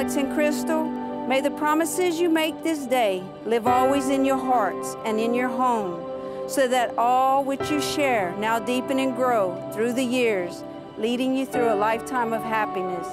Alex and Crystal, may the promises you make this day live always in your hearts and in your home, so that all which you share now deepen and grow through the years, leading you through a lifetime of happiness.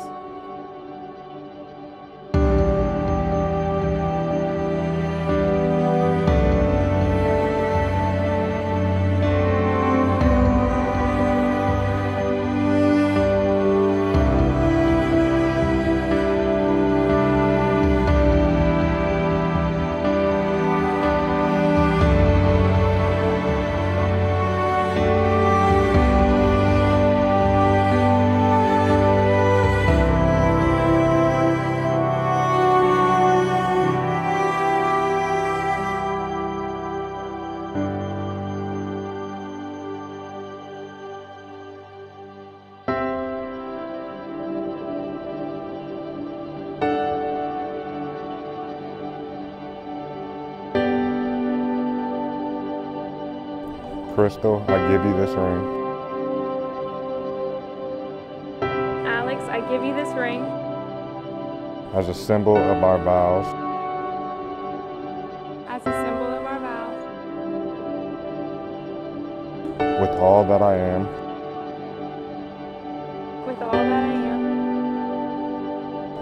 Crystal, I give you this ring. Alex, I give you this ring. As a symbol of our vows. As a symbol all that I am. With all that I am,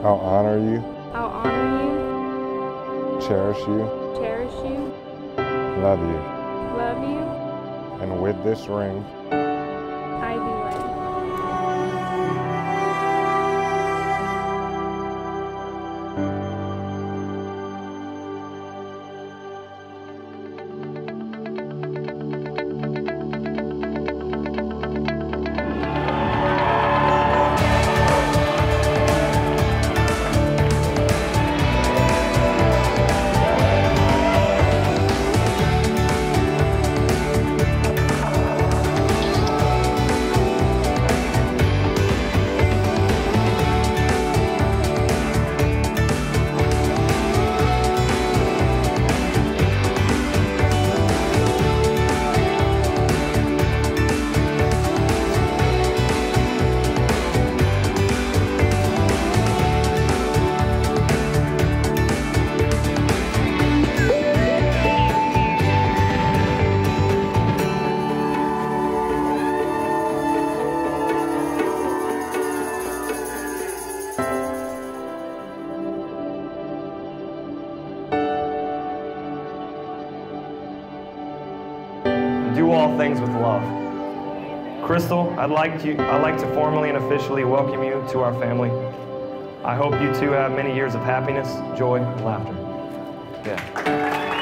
I'll honor you, I'll honor you, cherish you, cherish you, love you, love you. and with this ring, do all things with love. Crystal, I'd like to I'd like to formally and officially welcome you to our family. I hope you two have many years of happiness, joy, and laughter. Yeah.